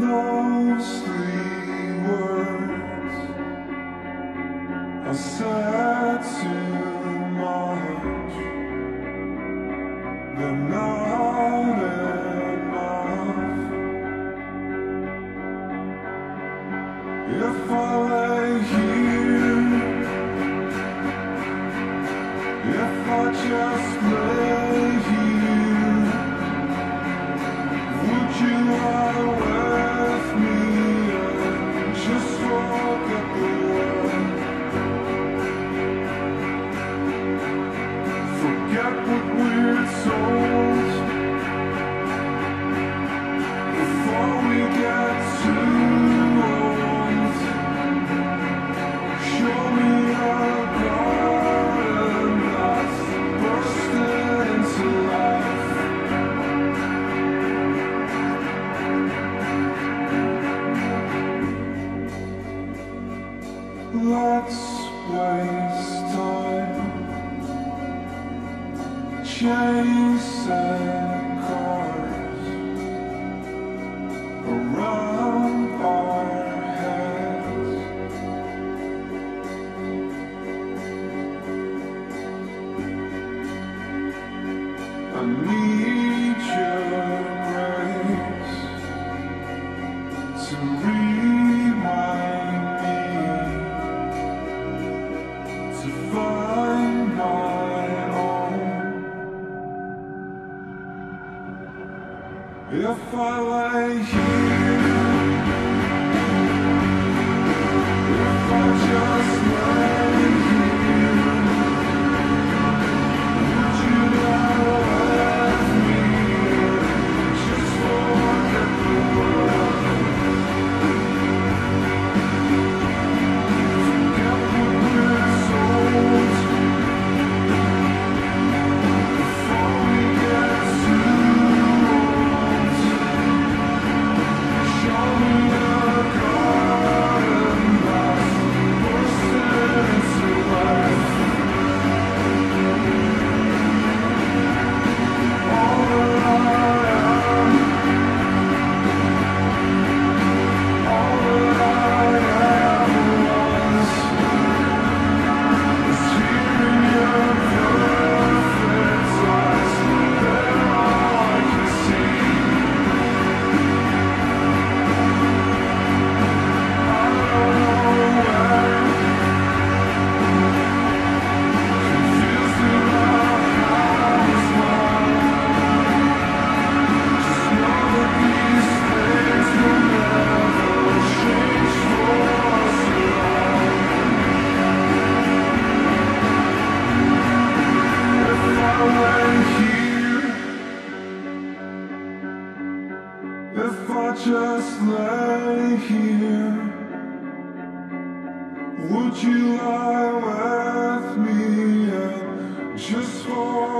those three words I said too much They're not enough If I lay here If I just lay here Would you? look at Let's waste time chasing. If I lay here If I just just lay here? Would you lie with me and just for?